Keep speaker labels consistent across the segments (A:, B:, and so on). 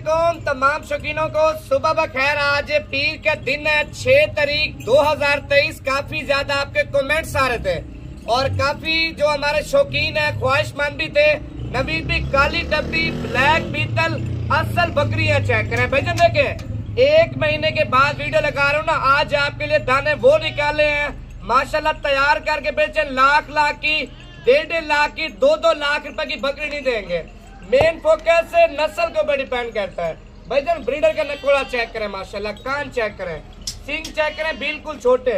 A: वालेकुम, तमाम शौकीनों को सुबह बखैर। आज पीर के दिन है, छह तारीख 2023 काफ़ी ज़्यादा आपके कमेंट्स आ रहे थे। और काफ़ी जो हमारे शौकीन है, ख्वाहिशमंद भी थे। नबी भी, काली डब्बी, ब्लैक बीतल, असल बकरियाँ चेक करें। भाई देखे एक महीने के बाद वीडियो लगा रहा हूँ ना, आज आपके लिए दाने वो निकाले हैं। माशाल्लाह तैयार करके बेचे लाख लाख की डेढ़ डेढ़ लाख की, दो दो लाख रुपए की बकरी नहीं देंगे। मेन फोकस नस्ल के ऊपर डिपेंड करता है। भाई जन ब्रीडर का नकोड़ा चेक करें माशाल्लाह कान चेक करें सिंग चेक करें बिल्कुल छोटे।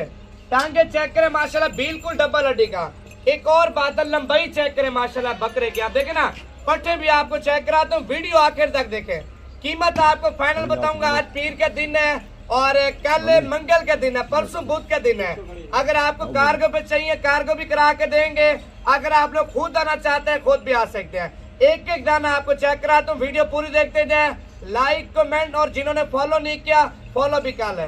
A: टांगे चेक करें माशाल्लाह बिल्कुल डबल हड्डी का। एक और बादल लंबाई चेक करें माशाल्लाह बकरे की। आप देखे ना पट्टे भी आपको चेक कराता हूँ वीडियो आखिर तक देखें। कीमत आपको फाइनल बताऊँगा आज पीर के दिन है और कल मंगल के दिन है परसों बुध के दिन है। अगर आपको कार्गो पे चाहिए कार्गो भी करा के देंगे। अगर आप लोग खुद आना चाहते हैं खुद भी आ सकते हैं। एक एक दाना आपको चेक करा तो वीडियो पूरी देखते जाए। लाइक कमेंट और जिन्होंने फॉलो नहीं किया फॉलो भी कर ले।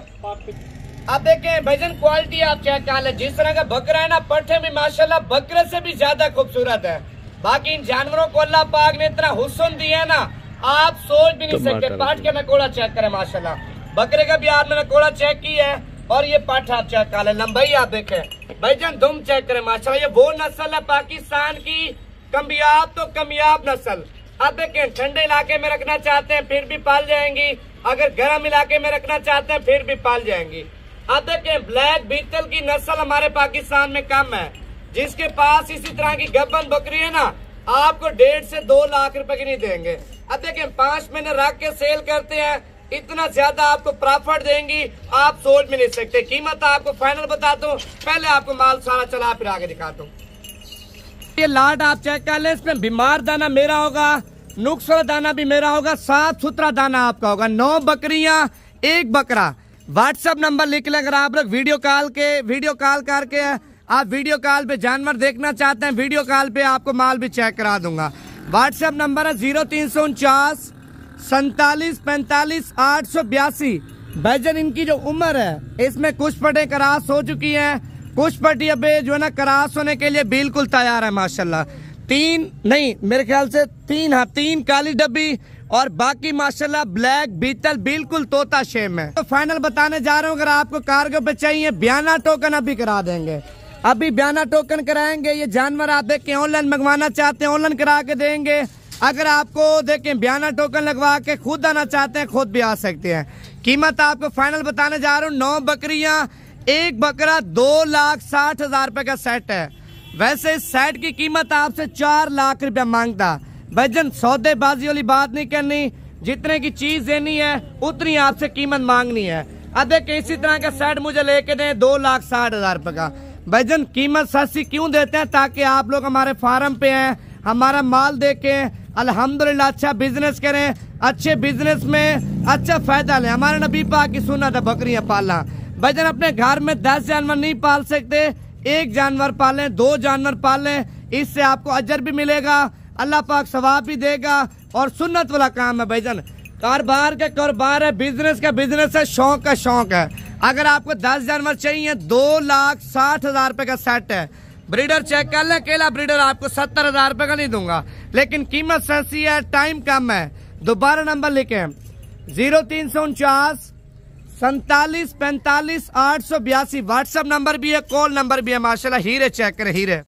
A: आप देखें भजन क्वालिटी आप चेक कर ले। जिस तरह का बकरा है ना पट्टे भी माशाल्लाह बकरे से भी ज़्यादा खूबसूरत है। बाकी इन जानवरों को अल्लाह पाक ने इतना हुसन दिया है ना आप सोच भी नहीं सकते पाठ के नकोड़ा चेक करें माशाल्लाह। बकरे का भी आपने नकोड़ा चेक किया है और ये पाठ आप चेक कर ले। लंबाई आप देखें। भाईजान दुम चेक करें माशाल्लाह। ये वो नस्ल है पाकिस्तान की कमियाब तो कमियाब नस्ल। अब ठंडे इलाके में रखना चाहते हैं, फिर भी पाल जाएँगी। अगर गर्म इलाके में रखना चाहते हैं, फिर भी पाल जाएँगी। अब देखें ब्लैक बीतल की नस्ल हमारे पाकिस्तान में कम है। जिसके पास इसी तरह की गब्बन बकरी है ना, आपको डेढ़ से दो लाख रुपए की नहीं देंगे। अब देखें पाँच महीने रख के सेल करते हैं, इतना ज़्यादा आपको प्रॉफिट देंगी, आप सोच भी नहीं सकते। कीमत आपको फाइनल बता दो, पहले आपको माल सारा चला फिर आगे दिखा दू। ये लाट आप चेक कर ले, इसमें बीमार दाना मेरा होगा नुक्स वाला दाना भी मेरा होगा साफ़ सुथरा दाना आपका होगा। नौ बकरियाँ, एक बकरा। व्हाट्सएप नंबर लिख लें अगर आप लोग वीडियो कॉल के, वीडियो कॉल करके आप वीडियो कॉल पे जानवर देखना चाहते हैं, वीडियो कॉल पे आपको माल भी चेक करा दूँगा। व्हाट्सएप नंबर है ज़ीरो तीन सौ उनचास, सैतालीस, पैंतालीस, आठ सौ बयासी। बैजन इनकी जो उम्र है, इसमें कुछ पटे करास हो चुकी हैं। कुछ पटी अबे जो है ना, करास होने के लिए बिल्कुल तैयार है, माशाल्लाह। तीन, नहीं, मेरे ख्याल से तीन हाँ तीन काली डब्बी और बाकी, माशाल्लाह, ब्लैक बीतल बिल्कुल तोता शेम है। तो फाइनल बताने जा रहा हूँ, अगर आपको कार्गो पे चाहिए, बयाना टोकन अभी करा देंगे। अभी बयाना टोकन कराएँगे, ये जानवर आप देख ऑनलाइन मंगवाना चाहते हैं ऑनलाइन करा के देंगे। अगर आपको देखें, बयाना टोकन लगवा के खुद आना चाहते हैं, खुद भी आ सकते हैं। कीमत आपको फाइनल बताने जा रहा हूँ, नौ बकरियाँ एक बकरा दो लाख साठ हज़ार रुपए का सेट है। वैसे इस सेट की कीमत आपसे चार लाख रुपया माँगता। भजन सौदेबाजी वाली बात नहीं करनी। जितने की चीज़ देनी है, उतनी आपसे कीमत मांगनी है। अब एक इसी तरह का सेट मुझे लेके दें, दो लाख साठ हज़ार रुपए का। भजन कीमत सस्ती क्यों देते हैं? ताकि आप लोग हमारे फार्म पे हैं, हमारा माल देखें। अल्हम्दुलिल्लाह अच्छा बिज़नेस करें, अच्छे बिज़नेस में अच्छा फ़ायदा लें। हमारे नबी पाक की सुना था बकरियाँ पालना। भजन अपने घर में दस जानवर नहीं पाल सकते। एक जानवर पालें, दो जानवर पालें, इससे आपको अजर भी मिलेगा, अल्लाह पाक सवाब भी देगा और सुन्नत वाला काम है भाईजान। कारोबार का कारोबार है बिज़नेस का बिज़नेस है, शौक का शौक है। अगर आपको दस जानवर चाहिए, दो लाख साठ हज़ार रुपए का सेट है। ब्रीडर चेक कर ले, अकेला ब्रीडर आपको सत्तर हज़ार रुपए का नहीं दूँगा। लेकिन कीमत सस्ती है टाइम कम है। दोबारा नंबर लिखे। ज़ीरो तीन सौ उनचास सैतालीस पैंतालीस आठ सौ बयासी। व्हाट्सएप नंबर भी है कॉल नंबर भी है, माशाल्लाह, हीरे चेक करे, हीरे।